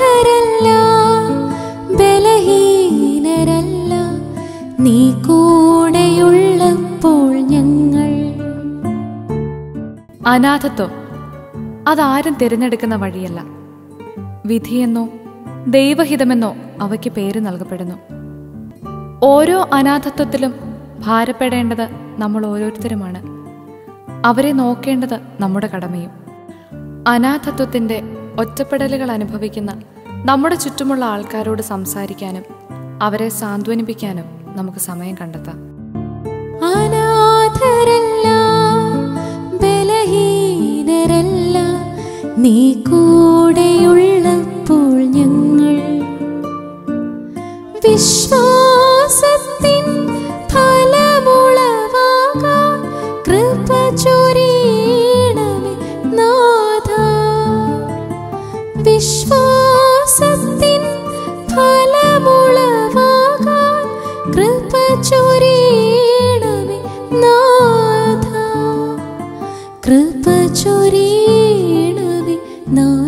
അനാഥരല്ല ബലഹീനരല്ല. നീ കൂടെയുള്ളപ്പോൾ ഞങ്ങൾ. അനാഥത്വം. അതാരും തിരഞ്ഞെടുക്കുന്ന വഴിയല്ല. വിധിയെന്നോ ദൈവഹിതമെന്നോ അവയ്ക്ക് പേര് നൽകപ്പെടുന്നു. ഓരോ അനാഥത്വത്തിലും ഭാരപ്പെടേണ്ടത് നമ്മൾ ഓരോരുത്തരുമാണ്. അവരെ നോക്കേണ്ടത് നമ്മുടെ കടമയും. അനാഥത്വത്തിന്റെ ഒറ്റപ്പെടലുകൾ അനുഭവിക്കുന്ന നമ്മുടെ ചുറ്റുമുള്ള ആൾക്കാരോട് സംസാരിക്കാനും അവരെ സാന്ത്വനിപ്പിക്കാനും നമുക്ക് സമയം കണ്ടെത്താം. നീ കൂടെയുള്ളപ്പോൾ ഞങ്ങൾ വിശ്വാസത്തിൻ ഫലമുളവാകാം കൃപ ചൊരിയണമേ വിശ്വാസത്തിൻ ഫലമുളവാകാൻ കൃപ ചൊരിയണമേ നാഥ. കൃപ ചൊരിയണമേ നാഥ.